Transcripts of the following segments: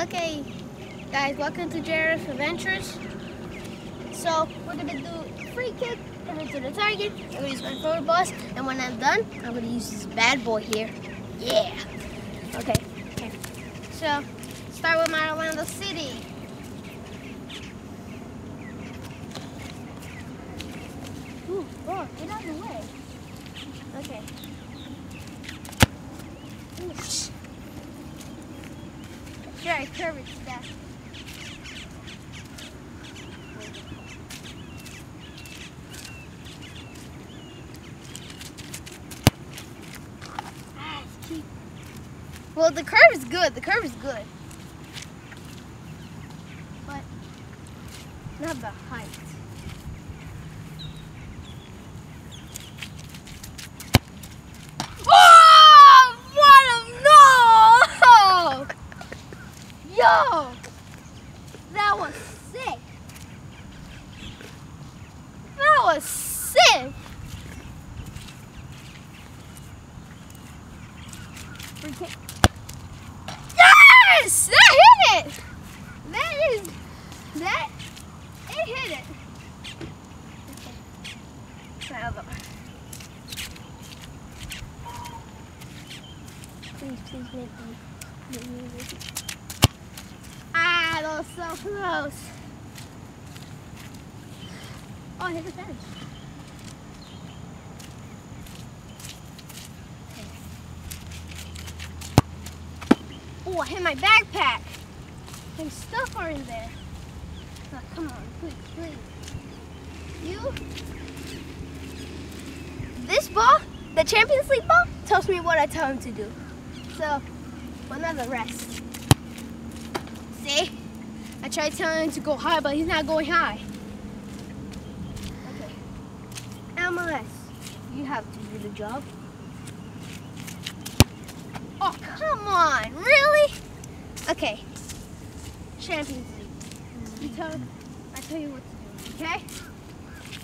Okay, guys, welcome to JRF Adventures. So, we're gonna do free kick and into the target. I'm gonna use my forward boss, and when I'm done, I'm gonna use this bad boy here. Yeah. Okay. Okay. So, start with my Orlando City. Ooh, bro, get out of the way. Okay. Ooh, sh- I curve. Ah. Well, the curve is good. The curve is good. But not the height. Oh, what a no! That was sick. That was sick. Yes, that hit it. That is that. It hit it. Another one. Please, please make me. Make me. So close. Oh, I hit the fence. Oh, I hit my backpack. My stuff are in there. Oh, come on, please, please. You? This ball, the Champions League ball, tells me what I tell him to do. So, the rest. See? I tried telling him to go high, but he's not going high. Okay. MLS, you have to do the job. Oh, come on. Really? Okay. Champions League. You tell, I tell you what to do, okay?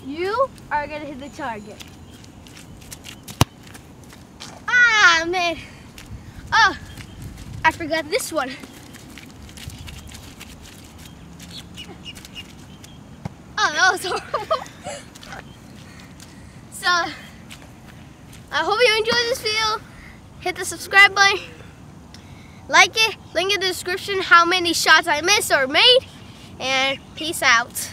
You are to hit the target. Ah, man. Oh, I forgot this one. That was horrible. so, I hope you enjoyed this video. Hit the subscribe button. Like it. Link in the description how many shots I missed or made. And peace out.